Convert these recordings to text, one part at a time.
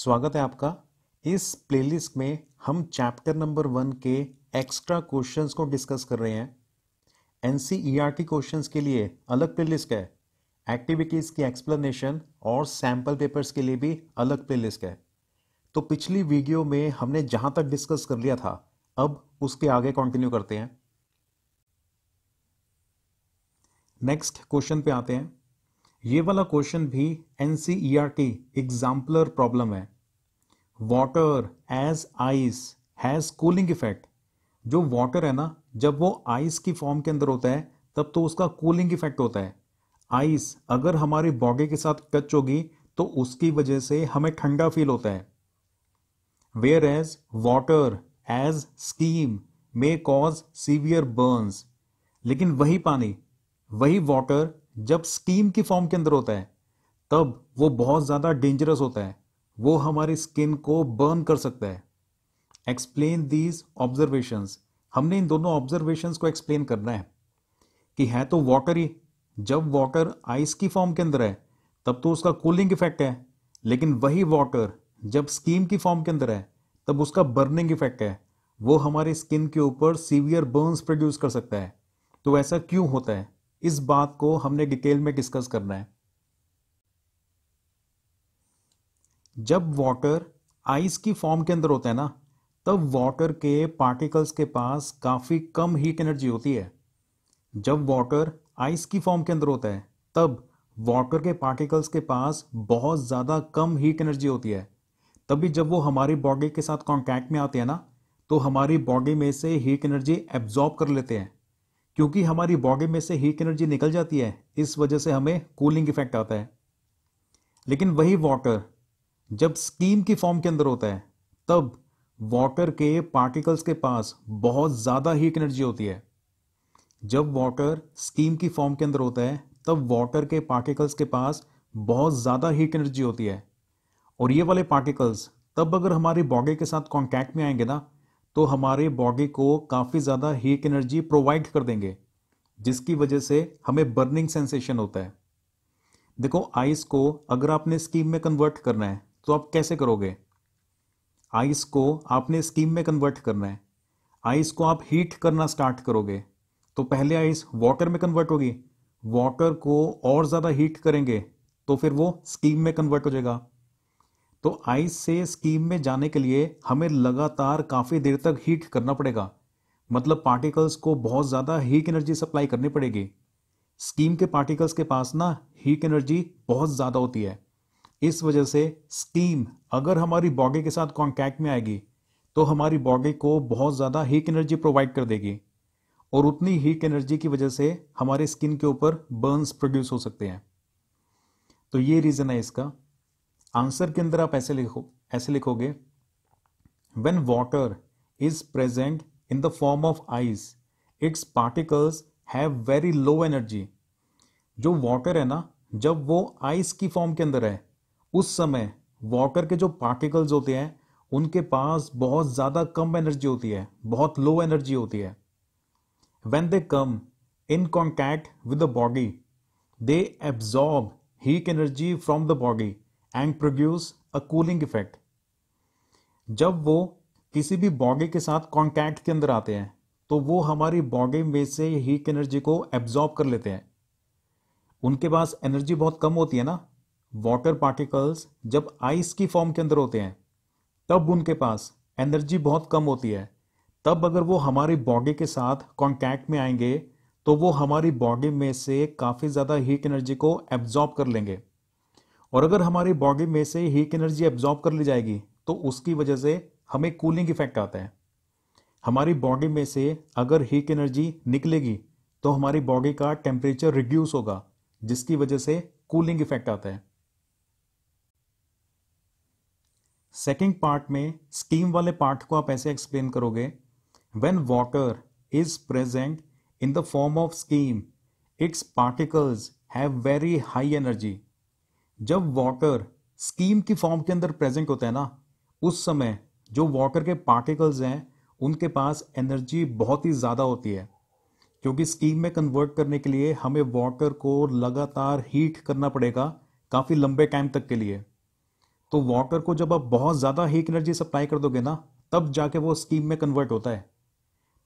स्वागत है आपका। इस प्लेलिस्ट में हम चैप्टर नंबर वन के एक्स्ट्रा क्वेश्चंस को डिस्कस कर रहे हैं। एन एनसीईआरटी क्वेश्चंस के लिए अलग प्लेलिस्ट है। एक्टिविटीज़ की एक्सप्लेनेशन और सैंपल पेपर्स के लिए भी अलग प्लेलिस्ट है। तो पिछली वीडियो में हमने जहाँ तक डिस्कस कर लिया था, अब उसके आगे कंटिन्यू करते हैं। नेक्स्ट क्वेश्चन पे आते हैं। ये वाला क्वेश्चन भी एनसीईआरटी एग्जाम्पलर प्रॉब्लम है। Water as ice has cooling effect जो वाटर है ना, जब वो आइस की फॉर्म के अंदर होता है, तब तो उसका कूलिंग इफ़ेक्ट होता है। आइस अगर हमारी बॉडी के साथ टच होगी तो उसकी वजह से हमें ठंडा फील होता है। Whereas water as steam may cause severe burns लेकिन वही पानी, वही वाटर जब स्टीम की फॉर्म के अंदर होता है, तब वो बहुत ज़्यादा डेंजरस होता है। वो हमारी स्किन को बर्न कर सकता है। एक्सप्लेन दीज ऑब्जर्वेशंस हमने इन दोनों ऑब्जर्वेशंस को एक्सप्लेन करना है कि है तो वाटर ही। जब वाटर आइस की फॉर्म के अंदर है, तब तो उसका कूलिंग इफ़ेक्ट है। लेकिन वही वाटर जब स्कीम की फॉर्म के अंदर है, तब उसका बर्निंग इफ़ेक्ट है। वो हमारी स्किन के ऊपर सीवियर बर्न्स प्रोड्यूस कर सकता है। तो ऐसा क्यों होता है? इस बात को हमने डिटेल में डिस्कस करना है। जब वाटर आइस की फॉर्म के अंदर होता है ना, तब वाटर के पार्टिकल्स के पास काफ़ी कम हीट एनर्जी होती है। जब वाटर आइस की फॉर्म के अंदर होता है, तब वाटर के पार्टिकल्स के पास बहुत ज़्यादा कम हीट एनर्जी होती है। तभी जब वो हमारी बॉडी के साथ कॉन्टैक्ट में आते हैं ना तो हमारी बॉडी में से हीट एनर्जी एब्जॉर्ब कर लेते हैं। क्योंकि हमारी बॉडी में से हीट एनर्जी निकल जाती है, इस वजह से हमें कूलिंग इफ़ेक्ट आता है। लेकिन वही वाटर जब स्कीम की फॉर्म के अंदर होता है, तब वाटर के पार्टिकल्स के पास बहुत ज़्यादा हीट एनर्जी होती है। जब वाटर स्कीम की फॉर्म के अंदर होता है, तब वाटर के पार्टिकल्स के पास बहुत ज़्यादा हीट एनर्जी होती है। और ये वाले पार्टिकल्स तब अगर हमारी बॉडी के साथ कॉन्टैक्ट में आएँगे ना तो हमारे बॉडी को काफ़ी ज़्यादा हीट एनर्जी प्रोवाइड कर देंगे, जिसकी वजह से हमें बर्निंग सेंसेशन होता है। देखो आइस को अगर आपने स्कीम में कन्वर्ट करना है तो आप कैसे करोगे? आइस को आपने स्कीम में कन्वर्ट करना है। आइस को आप हीट करना स्टार्ट करोगे तो पहले आइस वाटर में कन्वर्ट होगी। वाटर को और ज़्यादा हीट करेंगे तो फिर वो स्कीम में कन्वर्ट हो जाएगा। तो आइस से स्कीम में जाने के लिए हमें लगातार काफ़ी देर तक हीट करना पड़ेगा। मतलब पार्टिकल्स को बहुत ज़्यादा हीट एनर्जी सप्लाई करनी पड़ेगी। स्कीम के पार्टिकल्स के पास ना हीट एनर्जी बहुत ज़्यादा होती है। इस वजह से स्टीम अगर हमारी बॉडी के साथ कॉन्टैक्ट में आएगी तो हमारी बॉडी को बहुत ज़्यादा हीट एनर्जी प्रोवाइड कर देगी। और उतनी हीट एनर्जी की वजह से हमारे स्किन के ऊपर बर्न्स प्रोड्यूस हो सकते हैं। तो ये रीज़न है इसका। आंसर के अंदर आप ऐसे लिखो, ऐसे लिखोगे when water is present in the form of ice its particles have very low energy जो वाटर है ना, जब वो आइस की फॉर्म के अंदर है, उस समय वाटर के जो पार्टिकल्स होते हैं, उनके पास बहुत ज़्यादा कम एनर्जी होती है, बहुत लो एनर्जी होती है। When they come in contact with the body they absorb heat energy from the body and produce a cooling effect जब वो किसी भी बॉडी के साथ कॉन्टैक्ट के अंदर आते हैं तो वो हमारी बॉडी में से हीट एनर्जी को एब्जॉर्ब कर लेते हैं। उनके पास एनर्जी बहुत कम होती है ना? वाटर पार्टिकल्स जब आइस की फॉर्म के अंदर होते हैं, तब उनके पास एनर्जी बहुत कम होती है। तब अगर वो हमारी बॉडी के साथ कॉन्टैक्ट में आएँगे तो वो हमारी बॉडी में से काफ़ी ज़्यादा हीट एनर्जी को एब्जॉर्ब कर लेंगे। और अगर हमारी बॉडी में से हीट एनर्जी एब्जॉर्ब कर ली जाएगी तो उसकी वजह से हमें कूलिंग इफ़ेक्ट आता है। हमारी बॉडी में से अगर हीट एनर्जी निकलेगी तो हमारी बॉडी का टेम्परेचर रिड्यूस होगा, जिसकी वजह से कूलिंग इफ़ेक्ट आता है। सेकेंड पार्ट में स्टीम वाले पार्ट को आप ऐसे एक्सप्लेन करोगे when water is present in the form of steam its particles have very high energy जब वाटर स्कीम की फॉर्म के अंदर प्रेजेंट होता है ना, उस समय जो वाटर के पार्टिकल्स हैं, उनके पास एनर्जी बहुत ही ज़्यादा होती है। क्योंकि स्कीम में कन्वर्ट करने के लिए हमें वाटर को लगातार हीट करना पड़ेगा काफ़ी लंबे टाइम तक के लिए। तो वाटर को जब आप बहुत ज़्यादा हीट एनर्जी सप्लाई कर दोगे ना, तब जाके वो स्कीम में कन्वर्ट होता है।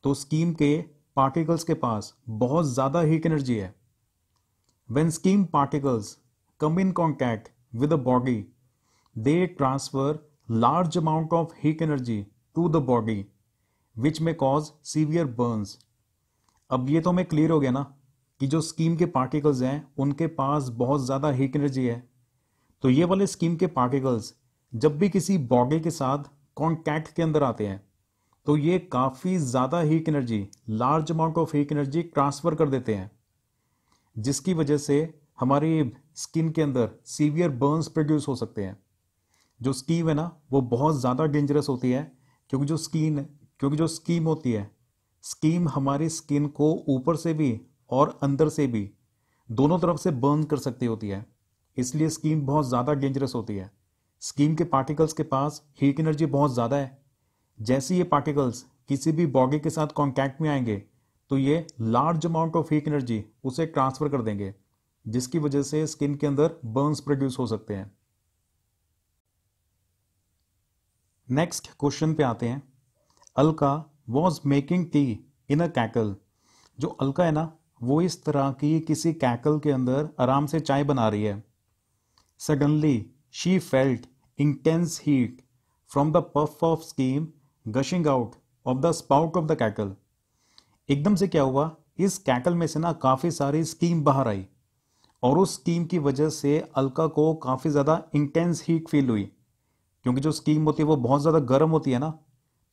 तो स्कीम के पार्टिकल्स के पास बहुत ज़्यादा हीट एनर्जी है। When steam particles come in contact with the body they transfer large amount of heat energy to the body which may cause severe Burns अब ये तो हमें क्लियर हो गया ना कि जो स्कीम के पार्टिकल्स हैं, उनके पास बहुत ज़्यादा हीट एनर्जी है। तो ये वाले स्कीम के पार्टिकल्स जब भी किसी बॉडी के साथ कॉन्टैक्ट के अंदर आते हैं तो ये काफ़ी ज़्यादा heat energy large amount of heat energy transfer कर देते हैं। जिसकी वजह से हमारी स्किन के अंदर सीवियर बर्न्स प्रोड्यूस हो सकते हैं। जो स्कीम है ना, वो बहुत ज़्यादा डेंजरस होती है, क्योंकि जो स्किन, क्योंकि जो स्कीम होती है, स्कीम हमारी स्किन को ऊपर से भी और अंदर से भी दोनों तरफ़ से बर्न कर सकती होती है। इसलिए स्कीम बहुत ज़्यादा डेंजरस होती है। स्कीम के पार्टिकल्स के पास हीट एनर्जी बहुत ज़्यादा है। जैसे ये पार्टिकल्स किसी भी बॉडी के साथ कॉन्टैक्ट में आएँगे तो ये large amount of heat energy उसे ट्रांसफ़र कर देंगे। जिसकी वजह से स्किन के अंदर बर्न्स प्रोड्यूस हो सकते हैं। नेक्स्ट क्वेश्चन पे आते हैं। Alka was making tea in a kettle जो अलका है ना, वो इस तरह की किसी कैकल के अंदर आराम से चाय बना रही है। Suddenly she felt intense heat from the puff of steam gushing out of the spout of the kettle एकदम से क्या हुआ? इस कैकल में से ना काफ़ी सारी स्कीम बाहर आई। और उस स्कीम की वजह से अलका को काफ़ी ज़्यादा इंटेंस हीट फील हुई। क्योंकि जो स्कीम होती है, वो बहुत ज़्यादा गर्म होती है ना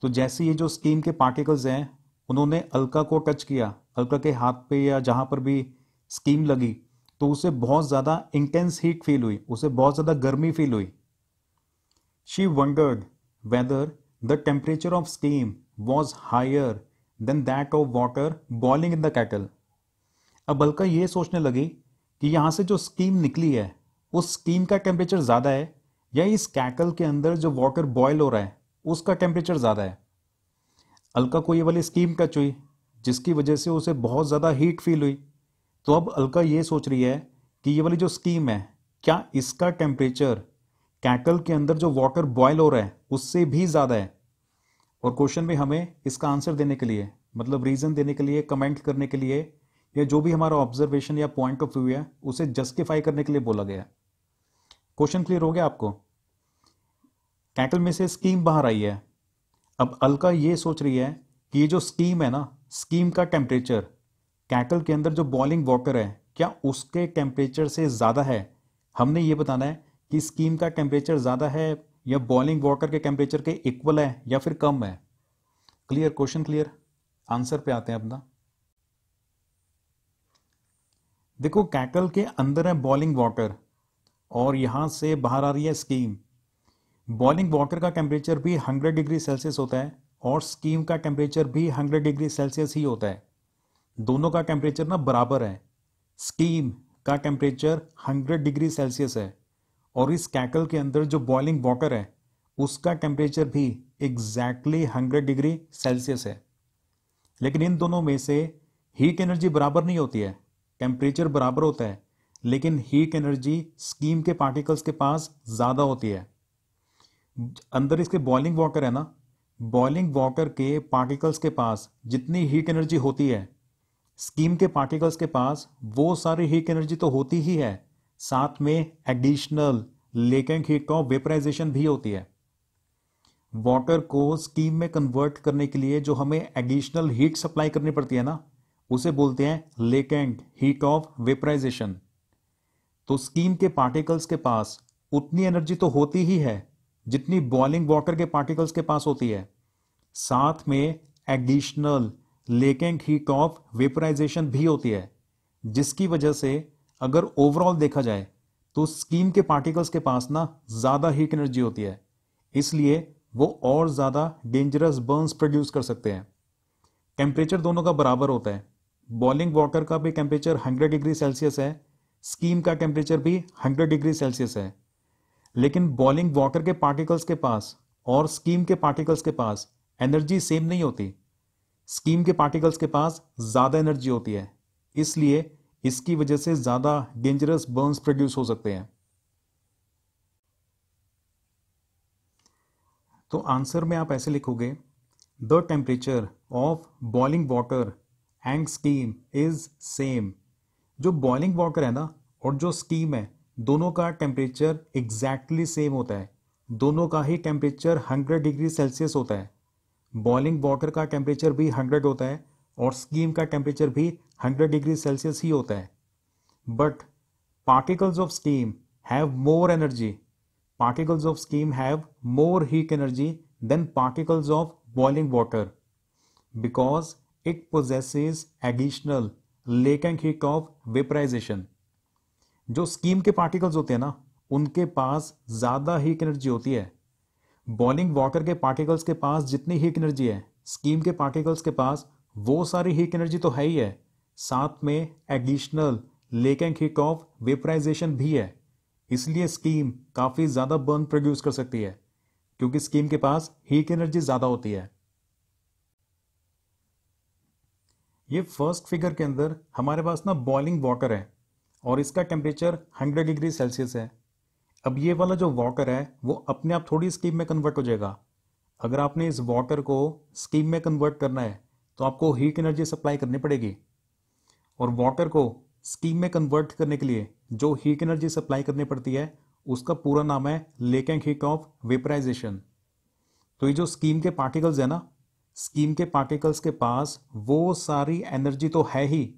तो जैसे ये जो स्कीम के पार्टिकल्स हैं, उन्होंने अलका को टच किया, अलका के हाथ पे या जहाँ पर भी स्कीम लगी तो उसे बहुत ज़्यादा इंटेंस हीट फील हुई, उसे बहुत ज़्यादा गर्मी फील हुई। She wondered whether the temperature of steam was higher than that of water boiling in the kettle अब अलका ये सोचने लगी कि यहाँ से जो स्कीम निकली है, उस स्कीम का टेम्परेचर ज़्यादा है या इस कैकल के अंदर जो वाटर बॉयल हो रहा है, उसका टेम्परेचर ज़्यादा है? अलका को ये वाली स्कीम टच हुई, जिसकी वजह से उसे बहुत ज़्यादा हीट फील हुई। तो अब अलका ये सोच रही है कि ये वाली जो स्कीम है, क्या इसका टेम्परेचर कैकल के अंदर जो वाटर बॉयल हो रहा है, उससे भी ज़्यादा है? और क्वेश्चन में हमें इसका आंसर देने के लिए मतलब रीज़न देने के लिए कमेंट करने के लिए या जो भी हमारा ऑब्जर्वेशन या पॉइंट ऑफ़ व्यू है, उसे जस्टिफाई करने के लिए बोला गया है। क्वेश्चन क्लियर हो गया आपको? कैटल में से स्कीम बाहर आई है। अब अलका ये सोच रही है कि ये जो स्कीम है ना स्कीम का टेम्परेचर कैटल के अंदर जो बॉइलिंग वाटर है, क्या उसके टेम्परेचर से ज़्यादा है? हमने ये बताना है कि स्कीम का टेम्परेचर ज़्यादा है या बॉइलिंग वाटर के टेम्परेचर के इक्वल है या फिर कम है? क्लियर क्वेश्चन क्लियर आंसर पे आते हैं अपना। देखो, कैकल के अंदर है बॉइलिंग वाटर और यहाँ से बाहर आ रही है स्कीम बॉइलिंग वाटर का टेम्परेचर भी 100 डिग्री सेल्सियस होता है, और स्कीम का टेम्परेचर भी 100 डिग्री सेल्सियस ही होता है. दोनों का टेम्परेचर ना बराबर है. स्कीम का टेम्परेचर 100 डिग्री सेल्सियस है, और इस कैकल के अंदर जो बॉइलिंग वाटर है, उसका टेम्परेचर भी एग्जैक्टली हंड्रेड डिग्री सेल्सियस है. लेकिन इन दोनों में से हीट एनर्जी बराबर नहीं होती है. टेम्परेचर बराबर होता है, लेकिन हीट एनर्जी स्कीम के पार्टिकल्स के पास ज़्यादा होती है। अंदर इसके बॉइलिंग वाटर है ना? बॉइलिंग वाटर के पार्टिकल्स के पास जितनी हीट एनर्जी होती है स्कीम के पार्टिकल्स के पास वो सारी हीट एनर्जी तो होती ही है। साथ में एडिशनल लेकेंट हीट का वेपराइजेशन भी होती है। वाटर को स्कीम में कन्वर्ट करने के लिए जो हमें एडिशनल हीट सप्लाई करनी पड़ती है ना उसे बोलते हैं लेकेंट हीट ऑफ़ वेपराइजेशन तो स्कीम के पार्टिकल्स के पास उतनी एनर्जी तो होती ही है जितनी बॉइलिंग वाटर के पार्टिकल्स के पास होती है। साथ में additional latent heat of vaporization भी होती है, जिसकी वजह से अगर ओवरऑल देखा जाए तो स्कीम के पार्टिकल्स के पास ना ज़्यादा हीट एनर्जी होती है। इसलिए वो और ज़्यादा डेंजरस बर्न्स प्रोड्यूस कर सकते हैं। टेम्परेचर दोनों का बराबर होता है। बॉइलिंग वाटर का भी टेम्परेचर 100 डिग्री सेल्सियस है स्कीम का टेम्परेचर भी 100 डिग्री सेल्सियस है। लेकिन बॉलिंग वाटर के पार्टिकल्स के पास और स्कीम के पार्टिकल्स के पास एनर्जी सेम नहीं होती। स्कीम के पार्टिकल्स के पास ज़्यादा एनर्जी होती है, इसलिए इसकी वजह से ज़्यादा डेंजरस बर्न्स प्रोड्यूस हो सकते हैं। तो आंसर में आप ऐसे लिखोगे the temperature of boiling water and steam is same जो बॉइलिंग वाटर है ना, और जो स्कीम है, दोनों का टेम्परेचर एग्जैक्टली सेम होता है। दोनों का ही टेम्परेचर 100 डिग्री सेल्सियस होता है। बॉइलिंग वाटर का टेम्परेचर भी 100 होता है, और स्कीम का टेम्परेचर भी 100 डिग्री सेल्सियस ही होता है। But particles of steam have more energy particles of steam have more heat energy than particles of boiling water. Because it possesses additional latent heat of vaporization. जो steam के particles होते हैं ना, उनके पास ज़्यादा हीट एनर्जी होती है। Boiling water के पार्टिकल्स के पास जितनी हीट एनर्जी है स्कीम के पार्टिकल्स के पास वो सारी हीट एनर्जी तो है ही है। साथ में additional latent heat of vaporization भी है। इसलिए स्कीम काफ़ी ज़्यादा बर्न प्रोड्यूस कर सकती है, क्योंकि स्कीम के पास हीट एनर्जी ज़्यादा होती है। ये फ़र्स्ट फिगर के अंदर हमारे पास ना बॉइलिंग वाटर है और इसका टेम्परेचर 100 डिग्री सेल्सियस है। अब ये वाला जो वाटर है, वो अपने आप थोड़ी स्कीम में कन्वर्ट हो जाएगा। अगर आपने इस वाटर को स्कीम में कन्वर्ट करना है तो आपको हीट एनर्जी सप्लाई करनी पड़ेगी। और वाटर को स्टीम में कन्वर्ट करने के लिए जो हीट एनर्जी सप्लाई करनी पड़ती है, उसका पूरा नाम है लेकेंग हीट ऑफ़ वेपराइजेशन तो ये जो स्कीम के पार्टिकल्स है ना स्कीम के पार्टिकल्स के पास वो सारी एनर्जी तो है ही,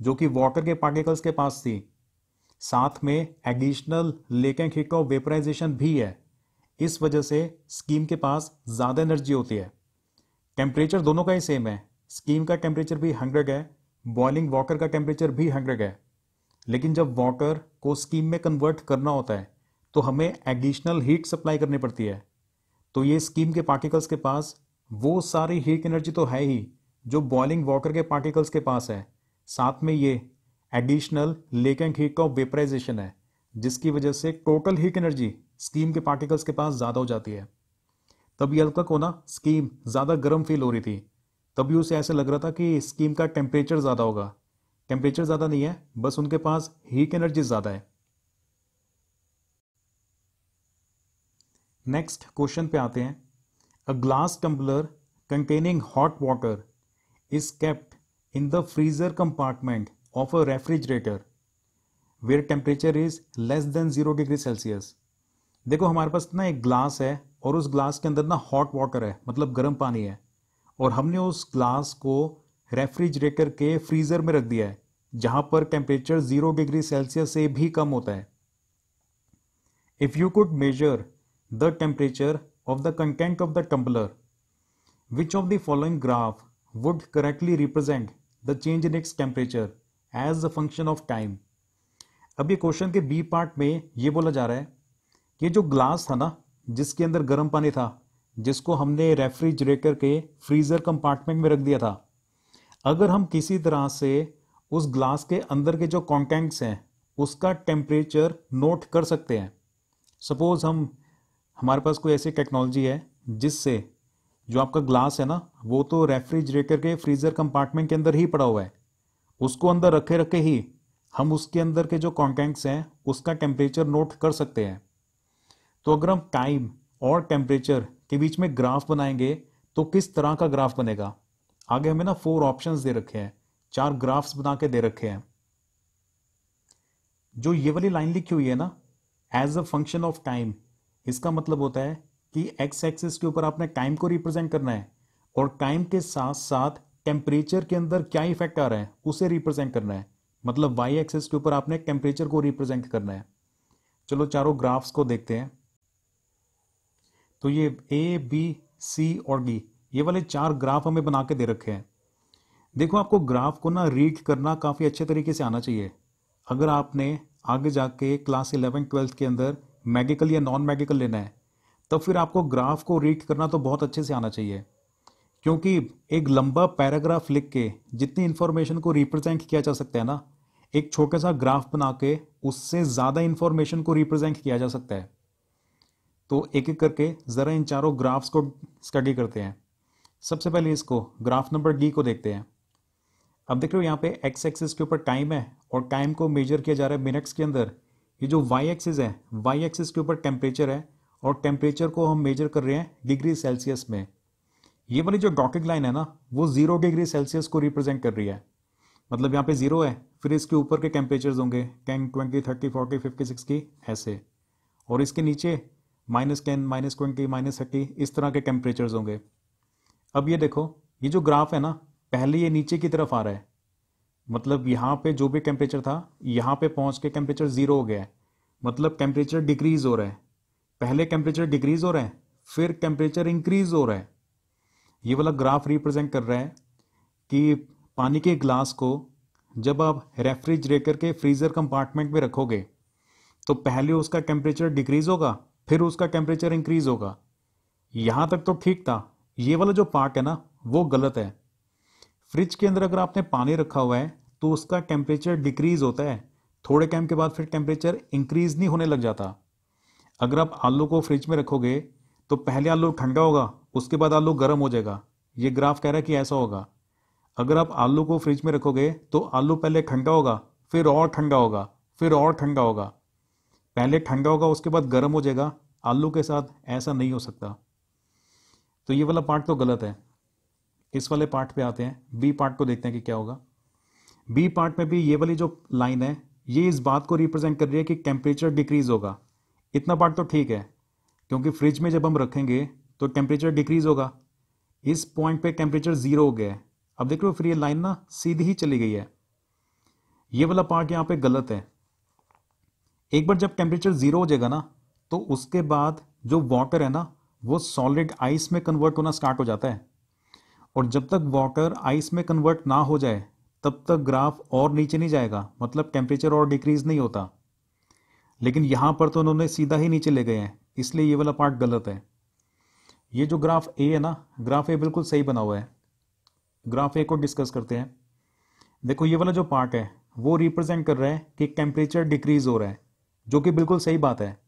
जो कि वाटर के पार्टिकल्स के पास थी। साथ में एडिशनल लेकेंग हीट वेपराइजेशन भी है। इस वजह से स्कीम के पास ज़्यादा एनर्जी होती है। टेम्परेचर दोनों का ही सेम है। स्कीम का टेम्परेचर भी हंड्रेड है। बॉइलिंग वाटर का टेम्परेचर भी हंड्रेड है। लेकिन जब वाटर को स्कीम में कन्वर्ट करना होता है तो हमें एडिशनल हीट सप्लाई करनी पड़ती है। तो ये स्कीम के पार्टिकल्स के पास वो सारी हीट एनर्जी तो है ही, जो बॉइलिंग वाटर के पार्टिकल्स के पास है। साथ में ये एडिशनल लेकेंट हीट का वेपराइजेशन है, जिसकी वजह से टोटल हीट एनर्जी स्कीम के पार्टिकल्स के पास ज़्यादा हो जाती है। तभी हल्का को ना स्कीम ज़्यादा गर्म फील हो रही थी। तभी उसे ऐसा लग रहा था कि स्कीम का टेम्परेचर ज़्यादा होगा। टेम्परेचर ज़्यादा नहीं है, बस उनके पास हीट एनर्जी ज़्यादा है। नेक्स्ट क्वेश्चन पे आते हैं। A glass tumbler containing hot water is kept in the freezer compartment of a refrigerator where temperature is less than zero degree Celsius देखो, हमारे पास ना एक ग्लास है, और उस ग्लास के अंदर ना हॉट वाटर है मतलब गर्म पानी है, और हमने उस ग्लास को रेफ्रिजरेटर के फ्रीजर में रख दिया है, जहाँ पर टेम्परेचर ज़ीरो डिग्री सेल्सियस से भी कम होता है। If you could measure the temperature of the content of the tumbler which of the following graph would correctly represent the change in its temperature as a function of time अब ये question के B part में ये बोला जा रहा है कि जो ग्लास था ना, जिसके अंदर गर्म पानी था, जिसको हमने रेफ्रिजरेटर के फ्रीज़र कंपार्टमेंट में रख दिया था, अगर हम किसी तरह से उस ग्लास के अंदर के जो कंटेंट्स हैं, उसका टेम्परेचर नोट कर सकते हैं। सपोज़ हम हमारे पास कोई ऐसी टेक्नोलॉजी है जिससे जो आपका ग्लास है ना, वो तो रेफ्रिजरेटर के फ्रीज़र कंपार्टमेंट के अंदर ही पड़ा हुआ है। उसको अंदर रखे रखे ही हम उसके अंदर के जो कंटेंट्स हैं, उसका टेम्परेचर नोट कर सकते हैं। तो अगर हम टाइम और टेम्परेचर के बीच में ग्राफ बनाएँगे तो किस तरह का ग्राफ बनेगा? आगे हमें ना फोर ऑप्शंस दे रखे हैं, चार ग्राफ्स बना के दे रखे हैं। जो ये वाली लाइन लिखी हुई है ना as a function of time इसका मतलब होता है कि एक्स एक्सिस के ऊपर आपने टाइम को रिप्रेजेंट करना है और टाइम के साथ साथ टेम्परेचर के अंदर क्या इफ़ेक्ट आ रहा है, उसे रिप्रेजेंट करना है। मतलब वाई एक्सिस के ऊपर आपने टेम्परेचर को रिप्रेजेंट करना है। चलो चारों ग्राफ्स को देखते हैं। तो ये ए बी सी और डी ये वाले चार ग्राफ हमें बना के दे रखे हैं। देखो आपको ग्राफ को ना रीड करना काफ़ी अच्छे तरीके से आना चाहिए। अगर आपने आगे जाके क्लास इलेवन ट्वेल्थ के अंदर मेडिकल या नॉन मेडिकल लेना है तब फिर आपको ग्राफ को रीड करना तो बहुत अच्छे से आना चाहिए। क्योंकि एक लंबा पैराग्राफ लिख के जितनी इन्फॉर्मेशन को रिप्रेजेंट किया जा सकता है ना, एक छोटा सा ग्राफ बना के उससे ज़्यादा इन्फॉर्मेशन को रिप्रेजेंट किया जा सकता है। तो एक एक करके ज़रा इन चारों ग्राफ्स को स्टडी करते हैं। सबसे पहले इसको ग्राफ नंबर डी को देखते हैं। अब देख रहे हो यहाँ पे एक्स एक्सिस के ऊपर टाइम है और टाइम को मेजर किया जा रहा है मिनट्स के अंदर। ये जो वाई एक्सिस है वाई एक्सिस के ऊपर टेम्परेचर है और टेम्परेचर को हम मेजर कर रहे हैं डिग्री सेल्सियस में। ये वाली जो डॉटेड लाइन है ना, वो ज़ीरो डिग्री सेल्सियस को रिप्रेजेंट कर रही है। मतलब यहाँ पे ज़ीरो है, फिर इसके ऊपर के टेम्परेचर्स होंगे ten twenty thirty forty fifty sixty ऐसे। और इसके नीचे minus ten minus twenty minus thirty इस तरह के टेम्परेचर्स होंगे। अब ये देखो, ये जो ग्राफ है ना, पहले ये नीचे की तरफ़ आ रहा है। मतलब यहाँ पे जो भी टेम्परेचर था, यहाँ पे पहुँच के टेम्परेचर ज़ीरो हो गया है। मतलब टेम्परेचर डिक्रीज हो रहा है। पहले टेम्परेचर डिक्रीज हो रहा है, फिर टेम्परेचर इंक्रीज हो रहा है। ये वाला ग्राफ रिप्रेजेंट कर रहा है कि पानी के ग्लास को जब आप रेफ्रिजरेटर के फ्रीज़र कंपार्टमेंट में रखोगे तो पहले उसका टेम्परेचर डिक्रीज होगा, फिर उसका टेम्परेचर इंक्रीज होगा। यहाँ तक तो ठीक था। ये वाला जो पार्ट है ना, वो गलत है। फ्रिज के अंदर अगर आपने पानी रखा हुआ है तो उसका टेम्परेचर डिक्रीज होता है। थोड़े टाइम के बाद फिर टेम्परेचर इंक्रीज नहीं होने लग जाता। अगर आप आलू को फ्रिज में रखोगे तो पहले आलू ठंडा होगा, उसके बाद आलू गर्म हो जाएगा। ये ग्राफ कह रहा है कि ऐसा होगा। अगर आप आलू को फ्रिज में रखोगे तो आलू पहले ठंडा होगा, फिर और ठंडा होगा, फिर और ठंडा होगा। पहले ठंडा होगा, उसके बाद गर्म हो जाएगा। आलू के साथ ऐसा नहीं हो सकता। तो ये वाला पार्ट तो गलत है। इस वाले पार्ट पे आते हैं? बी पार्ट को देखते हैं कि क्या होगा। बी पार्ट में भी ये वाली जो लाइन है, ये इस बात को रिप्रेजेंट कर रही है कि टेम्परेचर डिक्रीज होगा। इतना पार्ट तो ठीक है, क्योंकि फ्रिज में जब हम रखेंगे तो टेम्परेचर डिक्रीज होगा। इस पॉइंट पे टेम्परेचर ज़ीरो हो गया है। अब देख लो, फिर ये लाइन ना सीधी ही चली गई है। ये वाला पार्ट यहाँ पे गलत है। एक बार जब टेम्परेचर ज़ीरो हो जाएगा ना तो उसके बाद जो वाटर है ना, वो सॉलिड आइस में कन्वर्ट होना स्टार्ट हो जाता है। और जब तक वाटर आइस में कन्वर्ट ना हो जाए, तब तक ग्राफ और नीचे नहीं जाएगा मतलब टेम्परेचर और डिक्रीज नहीं होता। लेकिन यहाँ पर तो उन्होंने सीधा ही नीचे ले गए हैं, इसलिए ये वाला पार्ट गलत है। ये जो ग्राफ ए है ना, ग्राफ ए बिल्कुल सही बना हुआ है। ग्राफ ए को डिस्कस करते हैं। देखो, ये वाला जो पार्ट है, वो रिप्रेजेंट कर रहा है कि टेम्परेचर डिक्रीज हो रहा है, जो कि बिल्कुल सही बात है।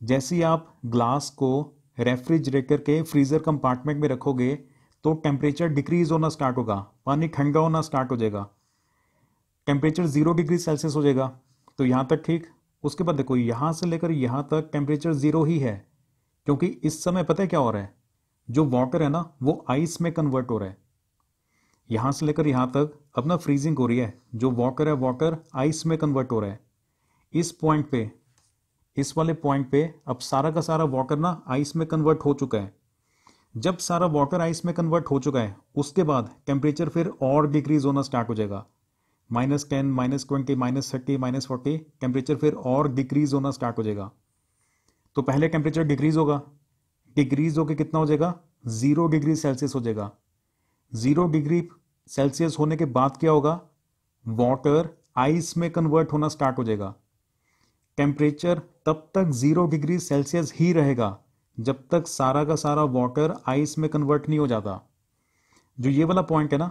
जैसे आप ग्लास को रेफ्रिजरेटर के फ्रीजर कंपार्टमेंट में रखोगे तो टेम्परेचर डिक्रीज होना स्टार्ट होगा। पानी ठंडा होना स्टार्ट हो जाएगा। टेम्परेचर ज़ीरो डिग्री सेल्सियस हो जाएगा। तो यहाँ तक ठीक? उसके बाद देखो, यहाँ से लेकर यहाँ तक टेम्परेचर ज़ीरो ही है। क्योंकि इस समय पता है क्या हो रहा है? जो वाटर है ना, वो आइस में कन्वर्ट हो रहा है। यहाँ से लेकर यहाँ तक अब ना फ्रीजिंग हो रही है। जो वाटर है वाटर आइस में कन्वर्ट हो रहा है। इस पॉइंट पे, इस वाले पॉइंट पे अब सारा का सारा वाटर ना आइस में कन्वर्ट हो चुका है। जब सारा वाटर आइस में कन्वर्ट हो चुका है, उसके बाद टेम्परेचर फिर और डिक्रीज होना स्टार्ट हो जाएगा। Minus ten minus twenty minus thirty minus forty temperature फिर और डिक्रीज होना स्टार्ट हो जाएगा। तो पहले टेम्परेचर डिक्रीज होगा। डिक्रीज होकर कितना हो जाएगा? ज़ीरो डिग्री सेल्सियस हो जाएगा। ज़ीरो डिग्री सेल्सियस होने के बाद क्या होगा? वाटर आइस में कन्वर्ट होना स्टार्ट हो जाएगा। टेम्परेचर तब तक ज़ीरो डिग्री सेल्सियस ही रहेगा। जब तक सारा का सारा वाटर आइस में कन्वर्ट नहीं हो जाता। जो ये वाला पॉइंट है ना,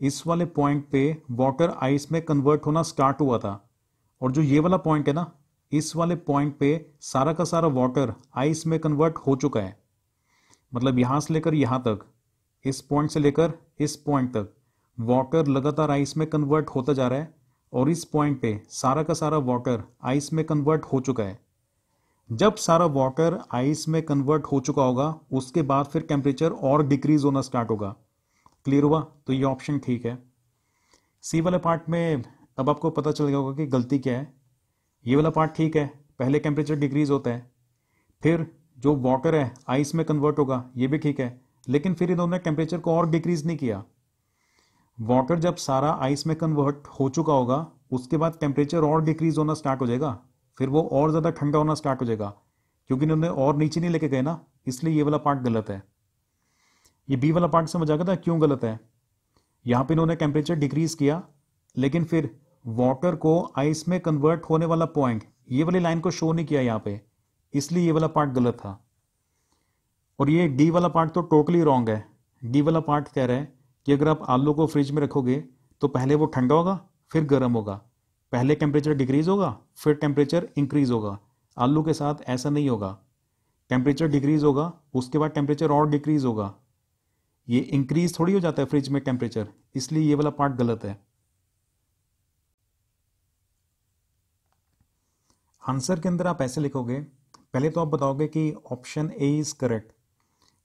इस वाले पॉइंट पे वाटर आइस में कन्वर्ट होना स्टार्ट हुआ था। और जो ये वाला पॉइंट है ना, इस वाले पॉइंट पे सारा का सारा वाटर आइस में कन्वर्ट हो चुका है। मतलब यहाँ से लेकर यहाँ तक, इस पॉइंट से लेकर इस पॉइंट तक वाटर लगातार आइस में कन्वर्ट होता जा रहा है और इस पॉइंट पे सारा का सारा वाटर आइस में कन्वर्ट हो चुका है। जब सारा वाटर आइस में कन्वर्ट हो चुका होगा, उसके बाद फिर टेम्परेचर और डिक्रीज होना स्टार्ट होगा। क्लियर हुआ? तो ये ऑप्शन ठीक है। सी वाले पार्ट में अब आपको पता चल गया होगा कि गलती क्या है। ये वाला पार्ट ठीक है। पहले टेम्परेचर डिक्रीज होता है। फिर जो वाटर है, आइस में कन्वर्ट होगा, ये भी ठीक है। लेकिन फिर इन्होंने टेम्परेचर को और डिक्रीज नहीं किया। वाटर जब सारा आइस में कन्वर्ट हो चुका होगा, उसके बाद टेम्परेचर और डिक्रीज होना स्टार्ट हो जाएगा। फिर वो और ज़्यादा ठंडा होना स्टार्ट हो जाएगा। क्योंकि इन्होंने और नीचे नहीं लेके गए ना, इसलिए ये वाला पार्ट गलत है। ये बी वाला पार्ट समझ आ गया था, क्यों गलत है? यहाँ पे इन्होंने टेम्परेचर डिक्रीज किया, लेकिन फिर वाटर को आइस में कन्वर्ट होने वाला पॉइंट ये वाली लाइन को शो नहीं किया यहाँ पे, इसलिए ये वाला पार्ट गलत था। और ये डी वाला पार्ट तो टोटली रॉन्ग है। डी वाला पार्ट कह रहा है कि अगर आप आलू को फ्रिज में रखोगे तो पहले वो ठंडा होगा, फिर गर्म होगा। पहले टेम्परेचर डिक्रीज होगा, फिर टेम्परेचर इंक्रीज होगा। आलू के साथ ऐसा नहीं होगा। टेम्परेचर डिक्रीज होगा, उसके बाद टेम्परेचर और डिक्रीज होगा। ये इंक्रीज थोड़ी हो जाता है फ्रिज में टेम्परेचर इसलिए ये वाला पार्ट गलत है। आंसर के अंदर आप ऐसे लिखोगे, पहले तो आप बताओगे कि ऑप्शन ए इज़ करेक्ट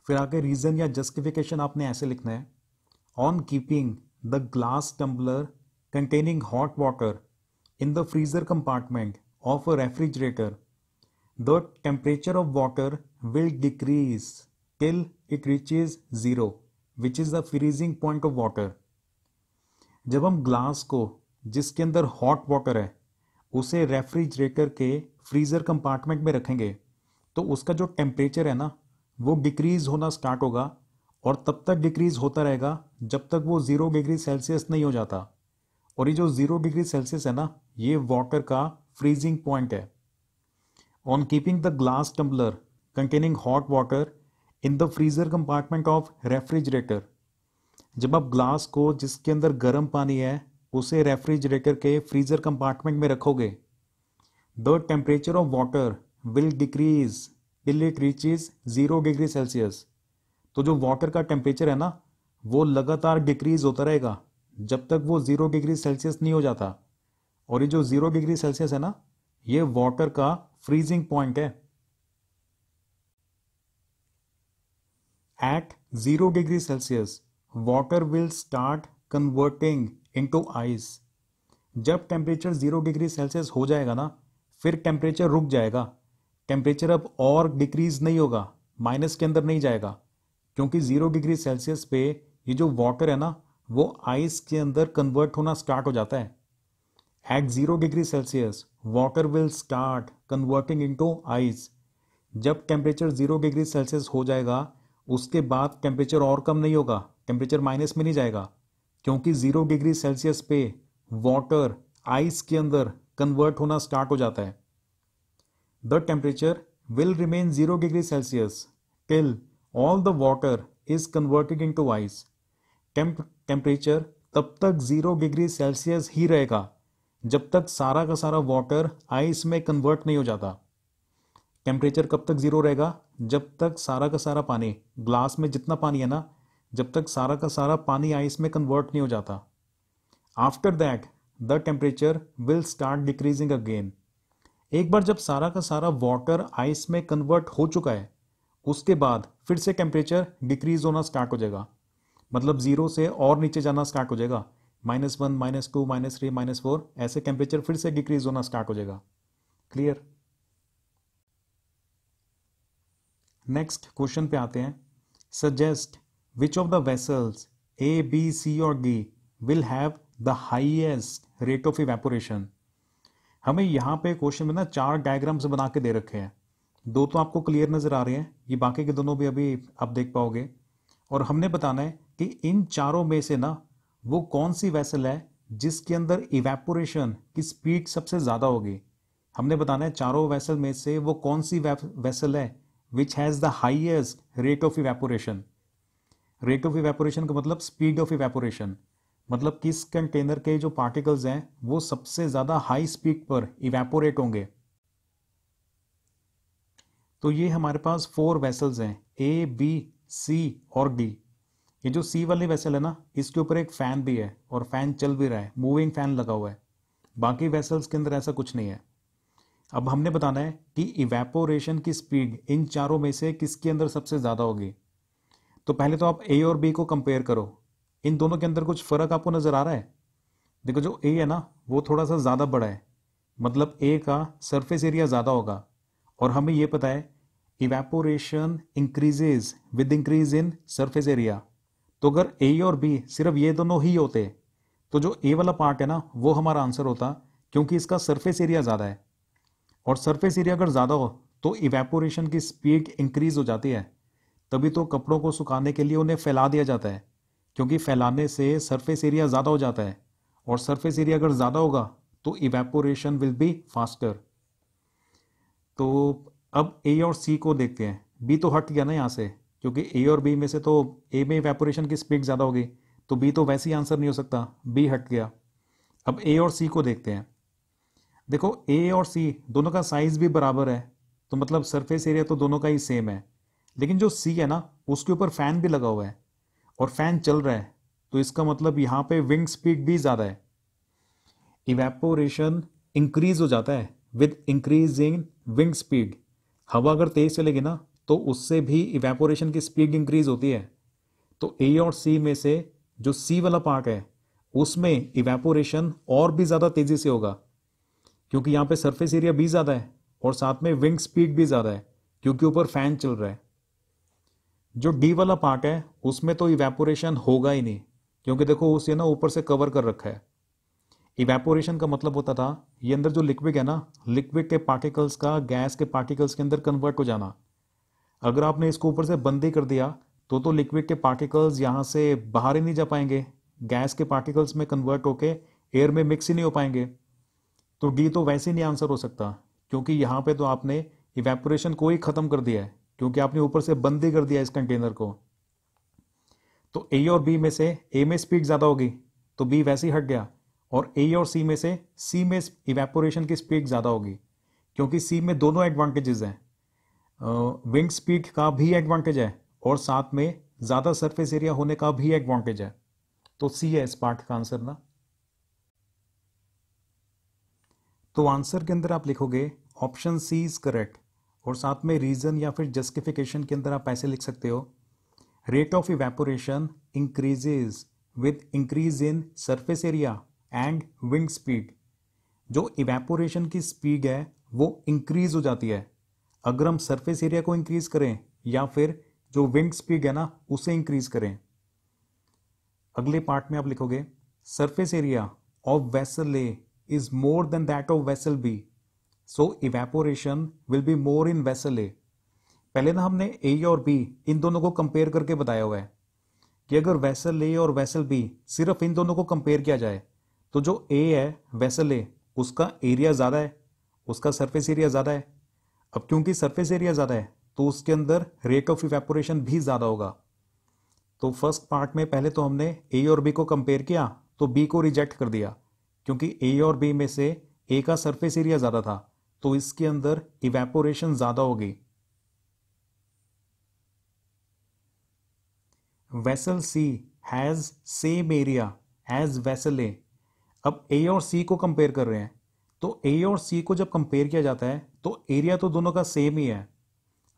फिर आगे रीज़न या जस्टिफिकेशन आपने ऐसे लिखना है। On keeping the glass tumbler containing hot water in the freezer compartment of a refrigerator, the temperature of water will decrease till it reaches zero, which is the freezing point of water. जब हम glass को जिसके अंदर hot water है उसे refrigerator के freezer compartment में रखेंगे तो उसका जो टेम्परेचर है ना वो डिक्रीज होना स्टार्ट होगा और तब तक डिक्रीज होता रहेगा जब तक वो ज़ीरो डिग्री सेल्सियस नहीं हो जाता और ये जो ज़ीरो डिग्री सेल्सियस है ना ये वाटर का फ्रीजिंग पॉइंट है। On keeping the glass tumbler containing hot water in the freezer compartment of refrigerator जब आप ग्लास को जिसके अंदर गर्म पानी है, उसे रेफ्रिजरेटर के फ्रीजर कंपार्टमेंट में रखोगे the temperature of water will decrease till it reaches zero degree Celsius तो जो वाटर का टेम्परेचर है ना, वो लगातार डिक्रीज होता रहेगा, जब तक वो ज़ीरो डिग्री सेल्सियस नहीं हो जाता। और ये जो ज़ीरो डिग्री सेल्सियस है ना, ये वाटर का फ्रीजिंग पॉइंट है. At zero degree Celsius water will start converting into ice जब टेम्परेचर ज़ीरो डिग्री सेल्सियस हो जाएगा ना, फिर टेम्परेचर रुक जाएगा. टेम्परेचर अब और डिक्रीज नहीं होगा माइनस के अंदर नहीं जाएगा. क्योंकि ज़ीरो डिग्री सेल्सियस पे ये जो वाटर है ना, वो आइस के अंदर कन्वर्ट होना स्टार्ट हो जाता है. Zero degree Celsius water will start converting into ice जब टेम्परेचर ज़ीरो डिग्री सेल्सियस हो जाएगा, उसके बाद टेम्परेचर और कम नहीं होगा टेम्परेचर माइनस में नहीं जाएगा, क्योंकि ज़ीरो डिग्री सेल्सियस पे वाटर आइस के अंदर कन्वर्ट होना स्टार्ट हो जाता है। The temperature will remain zero degree Celsius till all the water is converted into ice temperature तब तक ज़ीरो डिग्री सेल्सियस ही रहेगा। जब तक सारा का सारा वाटर आइस में कन्वर्ट नहीं हो जाता। टेम्परेचर कब तक ज़ीरो रहेगा? जब तक सारा का सारा पानी ग्लास में जितना पानी है ना, जब तक सारा का सारा पानी आइस में कन्वर्ट नहीं हो जाता। After that the temperature will start decreasing again एक बार जब सारा का सारा वाटर आइस में कन्वर्ट हो चुका है, उसके बाद फिर से टेम्परेचर डिक्रीज होना स्टार्ट हो जाएगा। मतलब ज़ीरो से और नीचे जाना स्टार्ट हो जाएगा। Minus one, minus two, minus three, minus four, ऐसे टेम्परेचर फिर से डिक्रीज होना स्टार्ट हो जाएगा। क्लियर नेक्स्ट क्वेश्चन पे आते हैं। Suggest which of the vessels A B C और D will have the highest rate of evaporation हमें यहाँ पे क्वेश्चन में ना चार डायग्राम्स बना के दे रखे हैं। दो तो आपको क्लियर नज़र आ रहे हैं। ये बाकी के दोनों भी अभी आप देख पाओगे। और हमने बताना है कि इन चारों में से ना वो कौन सी वेसल है जिसके अंदर इवेपोरेशन की स्पीड सबसे ज़्यादा होगी? हमने बताना है चारों वेसल में से वो कौन सी वेसल है which has the highest rate of evaporation rate of evaporation का मतलब स्पीड ऑफ़ इवेपोरेशन मतलब किस कंटेनर के जो पार्टिकल्स हैं, वो सबसे ज़्यादा हाई स्पीड पर इवेपोरेट होंगे। तो ये हमारे पास फोर वेसल्स हैं ए बी सी और डी ये जो सी वाली वेसल है ना, इसके ऊपर एक फ़ैन भी है और फ़ैन चल भी रहा है मूविंग फ़ैन लगा हुआ है। बाकी वेसल्स के अंदर ऐसा कुछ नहीं है। अब हमने बताना है कि इवेपोरेशन की स्पीड इन चारों में से किसके अंदर सबसे ज़्यादा होगी। तो पहले तो आप ए और बी को कंपेयर करो। इन दोनों के अंदर कुछ फ़र्क आपको नज़र आ रहा है? देखो, जो ए है ना, वो थोड़ा सा ज़्यादा बड़ा है। मतलब ए का सरफेस एरिया ज़्यादा होगा। और हमें ये पता है evaporation increases with increase in surface area तो अगर ए और बी सिर्फ़ ये दोनों ही होते तो जो ए वाला पार्ट है ना, वो हमारा आंसर होता, क्योंकि इसका सरफेस एरिया ज़्यादा है। और सरफेस एरिया अगर ज़्यादा हो तो इवेपोरेशन की स्पीड इंक्रीज हो जाती है। तभी तो कपड़ों को सुखाने के लिए उन्हें फैला दिया जाता है, क्योंकि फैलाने से सरफेस एरिया ज़्यादा हो जाता है। और सरफेस एरिया अगर ज़्यादा होगा तो इवेपोरेशन विल बी फास्टर तो अब ए और सी को देखते हैं। बी तो हट गया ना यहाँ से। क्योंकि ए और बी में से तो ए में इवेपोरेशन की स्पीड ज़्यादा होगी तो बी तो वैसे ही आंसर नहीं हो सकता। बी हट गया। अब ए और सी को देखते हैं। देखो ए और सी दोनों का साइज़ भी बराबर है तो मतलब सरफेस एरिया तो दोनों का ही सेम है। लेकिन जो सी है ना, उसके ऊपर फ़ैन भी लगा हुआ है और फ़ैन चल रहा है तो इसका मतलब यहाँ पे विंग स्पीड भी ज़्यादा है। इवेपोरेशन इंक्रीज हो जाता है with increase in wind speed हवा अगर तेज चलेगी ना तो उससे भी इवेपोरेशन की स्पीड इंक्रीज होती है। तो ए और सी में से जो सी वाला पार्ट है, उसमें इवेपोरेशन और भी ज़्यादा तेज़ी से होगा। क्योंकि यहाँ पे सरफेस एरिया भी ज़्यादा है और साथ में विंग स्पीड भी ज़्यादा है, क्योंकि ऊपर फ़ैन चल रहा है। जो डी वाला पार्ट है, उसमें तो इवेपोरेशन होगा ही नहीं, क्योंकि देखो उसे ना ऊपर से कवर कर रखा है। इवेपोरेशन का मतलब होता था, ये अंदर जो लिक्विड है ना लिक्विड के पार्टिकल्स का गैस के पार्टिकल्स के अंदर कन्वर्ट हो जाना। अगर आपने इसको ऊपर से बंद ही कर दिया तो तो लिक्विड के पार्टिकल्स यहाँ से बाहर ही नहीं जा पाएँगे। गैस के पार्टिकल्स में कन्वर्ट होके एयर में मिक्स ही नहीं हो पाएँगे। तो डी तो वैसे ही नहीं आंसर हो सकता, क्योंकि यहाँ पे तो आपने इवेपोरेशन को ही ख़त्म कर दिया है, क्योंकि आपने ऊपर से बंद ही कर दिया इस कंटेनर को। तो ए और बी में से ए में स्पीड ज़्यादा होगी तो बी वैसे ही हट गया, और ए और सी में से सी में इवेपोरेशन की स्पीड ज़्यादा होगी, क्योंकि सी में दोनों एडवांटेजेस हैं। विंड स्पीड का भी एडवांटेज है और साथ में ज़्यादा सरफेस एरिया होने का भी एडवांटेज है। तो सी है इस पार्ट का आंसर ना। तो आंसर के अंदर आप लिखोगे ऑप्शन सी इज़ करेक्ट और साथ में रीजन या फिर जस्टिफिकेशन के अंदर आप ऐसे लिख सकते हो। Rate of evaporation increases with increase in surface area and wind speed जो इवेपोरेशन की स्पीड है, वो इंक्रीज हो जाती है। अगर हम सरफेस एरिया को इंक्रीज करें या फिर जो विंड स्पीड है ना, उसे इंक्रीज करें। अगले पार्ट में आप लिखोगे surface area of vessel A is more than that of vessel B so evaporation will be more in vessel A पहले ना हमने ए और बी इन दोनों को कंपेयर करके बताया हुआ है कि अगर वेसल ए और वेसल बी सिर्फ़ इन दोनों को कंपेयर किया जाए तो जो ए है वेसल ए उसका एरिया ज़्यादा है, उसका सरफेस एरिया ज़्यादा है। अब क्योंकि सरफेस एरिया ज़्यादा है तो उसके अंदर रेट ऑफ़ इवेपोरेशन भी ज़्यादा होगा। तो फ़र्स्ट पार्ट में पहले तो हमने ए और बी को कंपेयर किया तो बी को रिजेक्ट कर दिया, क्योंकि ए और बी में से ए का सरफेस एरिया ज़्यादा था तो इसके अंदर इवेपोरेशन ज़्यादा होगी। Vessel C has same area as vessel A अब ए और सी को कंपेयर कर रहे हैं तो ए और सी को जब कंपेयर किया जाता है तो एरिया तो दोनों का सेम ही है।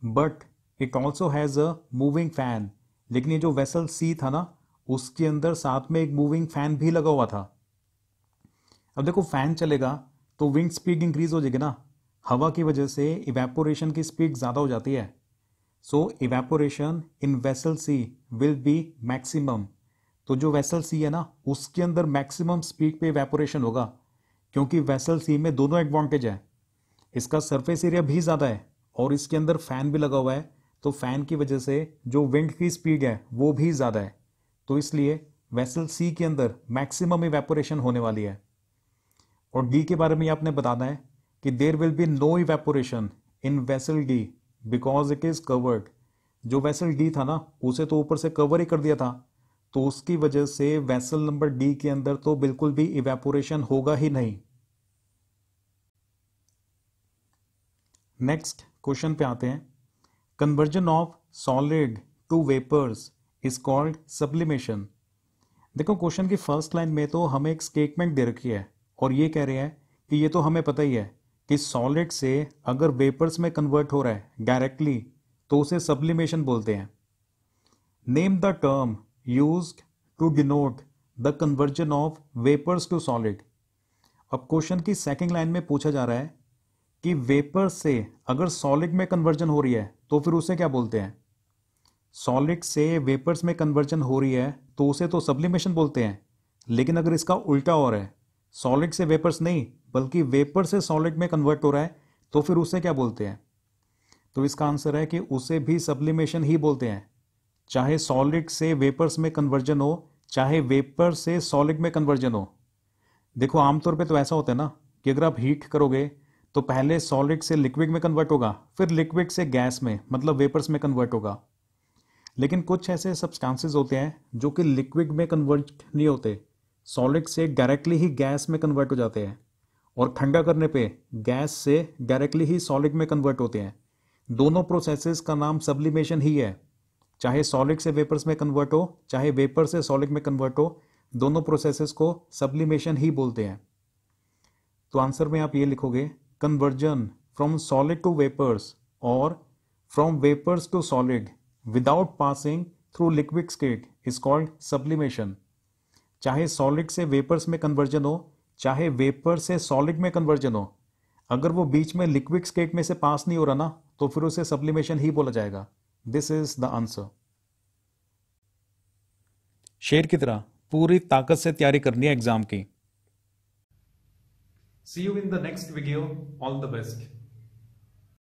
But it also has a moving fan लेकिन ये जो वेसल सी था ना, उसके अंदर साथ में एक मूविंग फ़ैन भी लगा हुआ था। अब देखो फ़ैन चलेगा तो विंग स्पीड इंक्रीज हो जाएगी ना। हवा की वजह से इवेपोरेशन की स्पीड ज़्यादा हो जाती है। So evaporation in vessel C will be maximum तो जो वेसल सी है ना, उसके अंदर मैक्सिमम स्पीड पे इवेपोरेशन होगा। क्योंकि वेसल सी में दोनों एडवांटेज है। इसका सरफेस एरिया भी ज़्यादा है और इसके अंदर फ़ैन भी लगा हुआ है तो फ़ैन की वजह से जो विंड की स्पीड है, वो भी ज़्यादा है। तो इसलिए वेसल सी के अंदर मैक्सिमम इवेपोरेशन होने वाली है। और डी के बारे में आपने बताना है कि there will be no evaporation in vessel D because it is covered जो वेसल डी था ना, उसे तो ऊपर से कवर ही कर दिया था। तो उसकी वजह से वेसल नंबर डी के अंदर तो बिल्कुल भी इवेपोरेशन होगा ही नहीं। नेक्स्ट क्वेश्चन पे आते हैं। Conversion of solid to vapours is called sublimation देखो क्वेश्चन की फ़र्स्ट लाइन में तो हमें एक स्टेटमेंट दे रखी है और ये कह रहे हैं कि ये तो हमें पता ही है कि सॉलिड से अगर वेपर्स में कन्वर्ट हो रहा है डायरेक्टली तो उसे सब्लिमेशन बोलते हैं। Name the term used to denote the conversion of vapors to solid. अब क्वेश्चन की सेकंड लाइन में पूछा जा रहा है कि वेपर से अगर सॉलिड में कन्वर्जन हो रही है तो फिर उसे क्या बोलते हैं? सॉलिड से वेपर्स में कन्वर्जन हो रही है तो उसे तो सब्लिमेशन बोलते हैं। लेकिन अगर इसका उल्टा हो रहा है सॉलिड से वेपर्स नहीं, बल्कि वेपर से सॉलिड में कन्वर्ट हो रहा है तो फिर उसे क्या बोलते हैं? तो इसका आंसर है कि उसे भी सब्लिमेशन ही बोलते हैं। चाहे सॉलिड से वेपर्स में कन्वर्जन हो, चाहे वेपर से सॉलिड में कन्वर्जन हो। देखो, आमतौर पे तो ऐसा होता है ना कि अगर आप हीट करोगे तो पहले सॉलिड से लिक्विड में कन्वर्ट होगा, फिर लिक्विड से गैस में मतलब वेपर्स में कन्वर्ट होगा। लेकिन कुछ ऐसे सब्सटेंसेस होते हैं जो कि लिक्विड में कन्वर्ट नहीं होते। सॉलिड से डायरेक्टली ही गैस में कन्वर्ट हो जाते हैं। और ठंडा करने पे गैस से डायरेक्टली ही सॉलिड में कन्वर्ट होते हैं। दोनों प्रोसेसेस का नाम सब्लिमेशन ही है। चाहे सॉलिड से वेपर्स में कन्वर्ट हो, चाहे वेपर से सॉलिड में कन्वर्ट हो, दोनों प्रोसेसेस को सब्लिमेशन ही बोलते हैं। तो आंसर में आप ये लिखोगे conversion from solid to vapours और from vapours to solid without passing through liquid state is called sublimation चाहे सॉलिड से वेपर्स में कन्वर्जन हो, चाहे वेपर से सॉलिड में कन्वर्जन हो, अगर वो बीच में लिक्विड स्टेट में से पास नहीं हो रहा ना तो फिर उसे सब्लिमेशन ही बोला जाएगा। दिस इज़ द आंसर शेर की तरह पूरी ताकत से तैयारी करनी है एग्ज़ाम की। See you in the next video all the best